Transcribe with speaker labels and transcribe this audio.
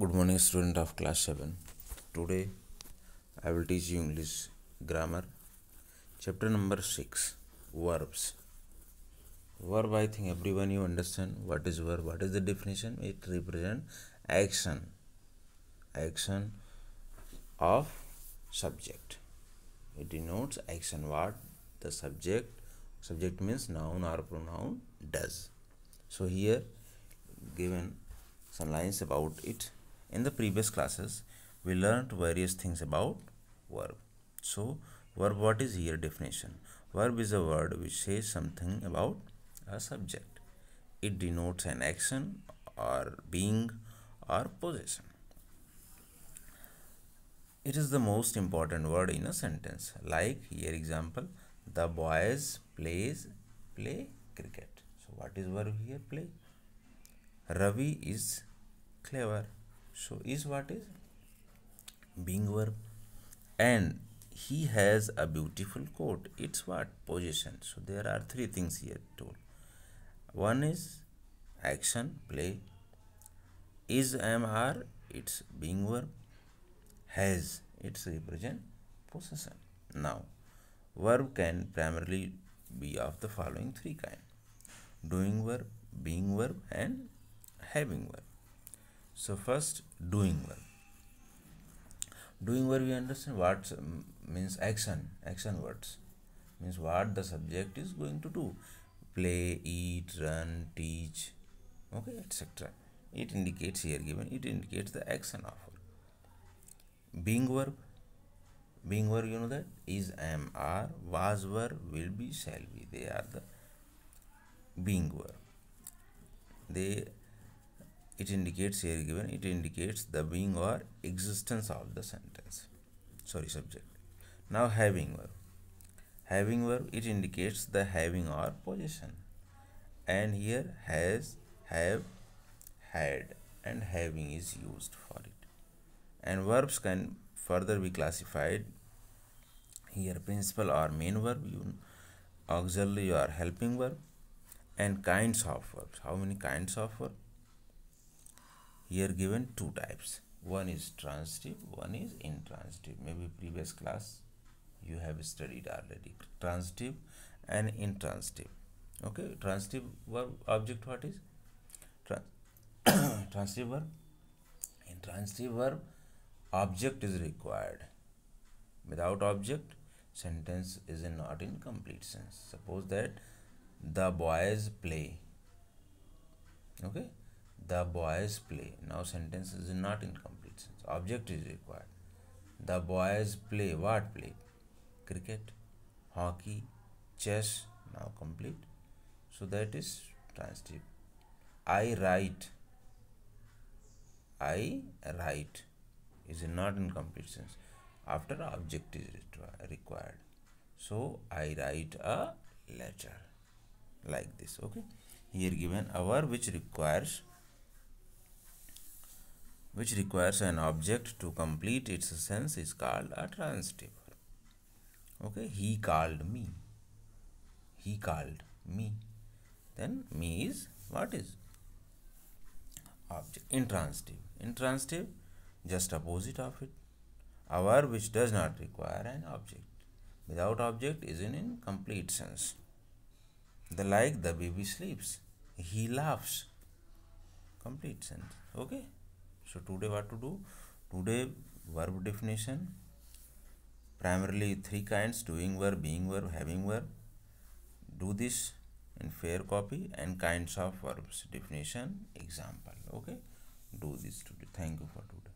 Speaker 1: Good morning, student of class 7. Today I will teach you English grammar, chapter number 6 Verbs. Verb, I think everyone you understand what is verb, what is the definition? It represents action, action of subject. It denotes action what the subject, subject means noun or pronoun does. So here given some lines about it. In the previous classes, we learned various things about verb. So, verb what is here definition? Verb is a word which says something about a subject. It denotes an action or being or possession. It is the most important word in a sentence. Like here example, the boys plays play cricket. So what is verb here? Play. Ravi is clever. So is what is being verb and he has a beautiful coat. It's what possession. So there are three things here told. One is action play. Is am are it's being verb. Has it's represent possession. Now verb can primarily be of the following three kind doing verb being verb and having verb. So first doing verb. Doing verb we understand what means action, action words means what the subject is going to do. Play, eat, run, teach, okay, etc. It indicates here given it indicates the action of verb. Being verb. Being verb you know that is am are was were will be shall be they are the being verb they it indicates here given it indicates the being or existence of the sentence. Sorry subject. Now having verb. Having verb it indicates the having or possession. And here has have had and having is used for it. And verbs can further be classified. Here principal or main verb you auxiliary or helping verb and kinds of verbs. How many kinds of verb here given two types. One is transitive one is intransitive. Maybe previous class you have studied already. Transitive and intransitive. Okay transitive verb object what is? Trans transitive verb? Intransitive verb object is required. Without object sentence is not in complete sense. Suppose that the boys play. Okay the boys play. Now sentence is not in complete sense. Object is required. The boys play what play? Cricket hockey chess. Now complete. So that is transitive. I write. I write is not in complete sense. After object is required. So i write a letter like this okay? Here given verb which requires which requires an object to complete its sense is called a transitive okay he called me. He called me. Then me is what is? Object intransitive. Intransitive just opposite of it. Verb which does not require an object. Without object is in incomplete sense. The like the baby sleeps. He laughs. Complete sense. Okay so today what to do? Today verb definition. Primarily three kinds doing verb being verb having verb. Do this in fair copy and kinds of verbs. Definition example. Okay? Do this today. Thank you for today